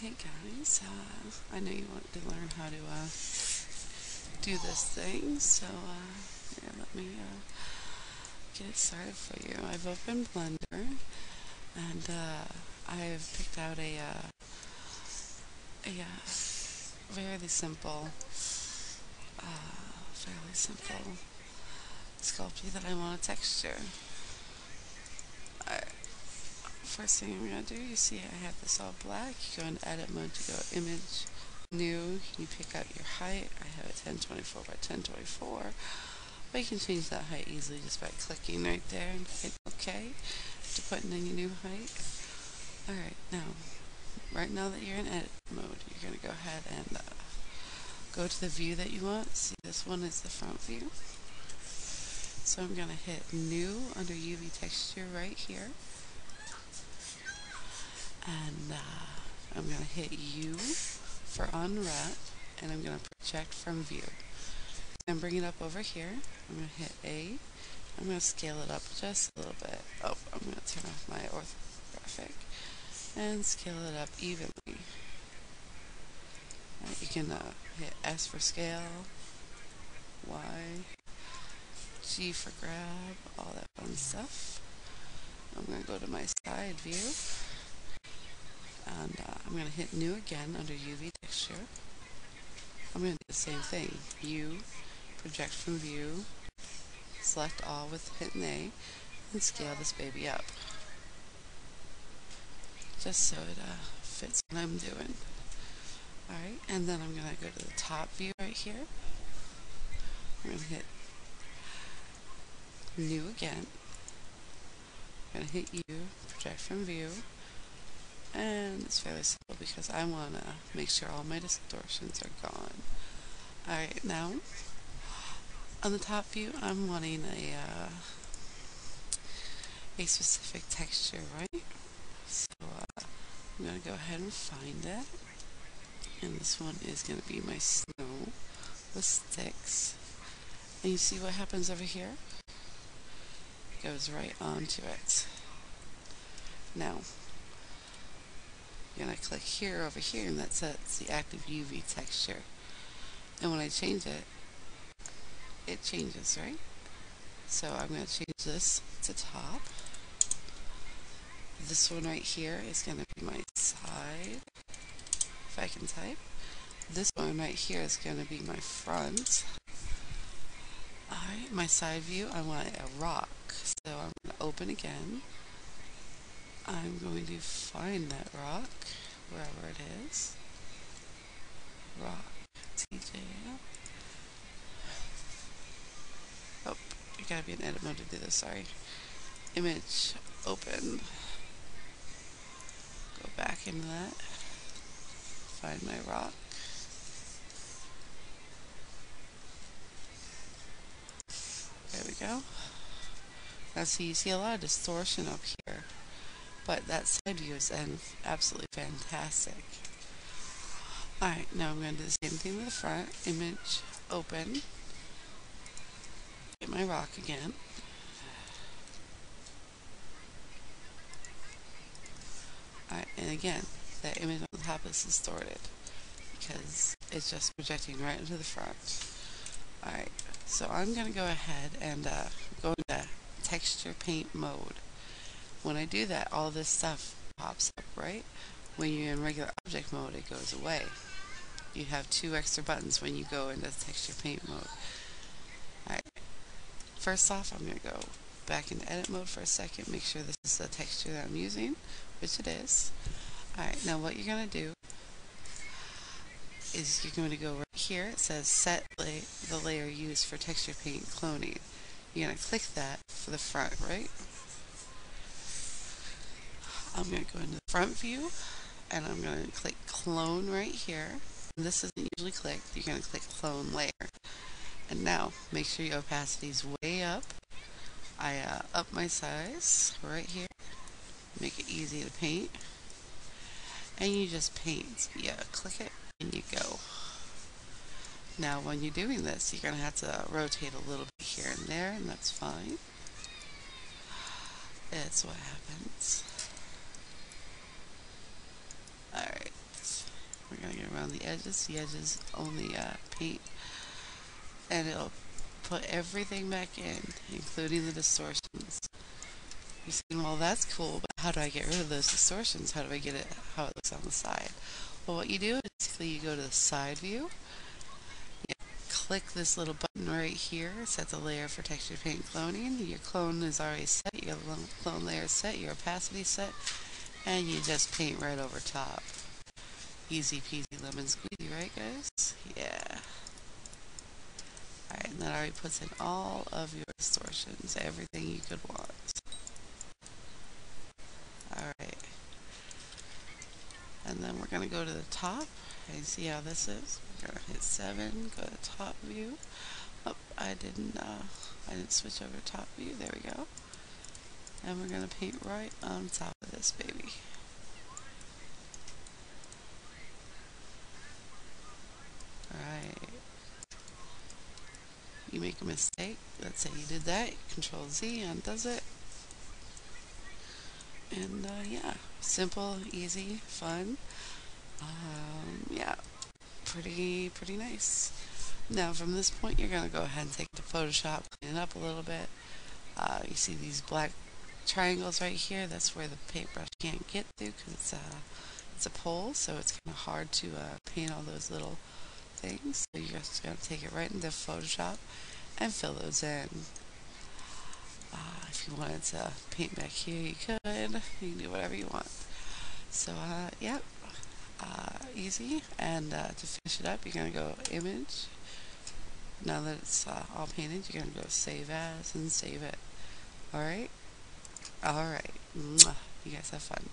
Hey guys, uh, I know you want to learn how to uh, do this thing, so uh, here, let me uh, get it started for you. I've opened Blender, and uh, I've picked out a, uh, a fairly simple, fairly simple sculpture that I want to texture. First thing I'm going to do, you see I have this all black. You go in edit mode, you go image, new, you pick out your height. I have it 1024 by 1024. But you can change that height easily just by clicking right there and hit OK to put in your new height. Alright, now, right now that you're in edit mode, you're going to go ahead and uh, go to the view that you want. See, this one is the front view. So I'm going to hit new under UV texture right here and uh, I'm going to hit U for unwrap and I'm going to project from view. And bring it up over here. I'm going to hit A. I'm going to scale it up just a little bit. Oh I'm going to turn off my orthographic and scale it up evenly. Right, you can uh, hit S for scale Y G for grab all that fun stuff. I'm going to go to my side view and uh, I'm going to hit new again under UV texture. I'm going to do the same thing. U, project from view, select all with hitting A, and scale this baby up. Just so it uh, fits what I'm doing. Alright, and then I'm going to go to the top view right here. I'm going to hit new again. I'm going to hit U, project from view, and it's fairly simple because I want to make sure all my distortions are gone. Alright, now on the top view I'm wanting a, uh, a specific texture, right? So uh, I'm going to go ahead and find it. And this one is going to be my snow with sticks. And you see what happens over here? It goes right onto it. Now, going to click here over here and that sets the active UV texture. And when I change it, it changes, right? So I'm going to change this to top. This one right here is going to be my side, if I can type. This one right here is going to be my front. Alright, my side view, I want a rock. So I'm going to open again. I'm going to find that rock, wherever it is. Rock, TJL. Oh, you gotta be in edit mode to do this, sorry. Image, open. Go back into that. Find my rock. There we go. Now see, you see a lot of distortion up here. But that side view is absolutely fantastic. Alright, now I'm going to do the same thing with the front. Image, open. Get my rock again. Alright, and again, that image on the top is distorted because it's just projecting right into the front. Alright, so I'm going to go ahead and uh, go into texture paint mode. When I do that, all this stuff pops up, right? When you're in regular object mode, it goes away. You have two extra buttons when you go into texture paint mode. Alright, first off, I'm going to go back into edit mode for a second, make sure this is the texture that I'm using, which it is. Alright, now what you're going to do is you're going to go right here, it says set la the layer used for texture paint cloning. You're going to click that for the front, right? I'm going to go into the front view and I'm going to click clone right here. And this isn't usually clicked. You're going to click clone layer. And now make sure your opacity is way up. I uh, up my size right here. Make it easy to paint. And you just paint. Yeah, click it and you go. Now when you're doing this, you're going to have to rotate a little bit here and there, and that's fine. That's what happens. Alright. We're gonna get around the edges. The edges only uh, paint, and it'll put everything back in, including the distortions. You're saying, well, that's cool, but how do I get rid of those distortions? How do I get it how it looks on the side? Well, what you do is basically you go to the side view, click this little button right here, set the layer for texture paint cloning. Your clone is already set, your clone layer is set, your opacity set, and you just paint right over top. Easy peasy lemon squeezy, right guys? Yeah. Alright, and that already puts in all of your distortions, everything you could want. Alright. And then we're going to go to the top and see how this is. We're going to hit 7, go to top view. Oh, I didn't, uh, I didn't switch over to top view. There we go. And we're going to paint right on top of this baby. Alright. You make a mistake. Let's say you did that. Control Z undoes it. And uh, yeah, simple, easy, fun. Um, yeah, pretty, pretty nice. Now from this point, you're going to go ahead and take it to Photoshop, clean it up a little bit. Uh, you see these black triangles right here. That's where the paintbrush can't get through because it's a, it's a pole, so it's kind of hard to uh, paint all those little things. So you're just going to take it right into Photoshop and fill those in. Uh, if you wanted to paint back here, you could. You can do whatever you want. So, uh, yep, uh, easy. And uh, to finish it up, you're going to go Image. Now that it's uh, all painted, you're going to go Save As and save it. Alright? Alright. You guys have fun.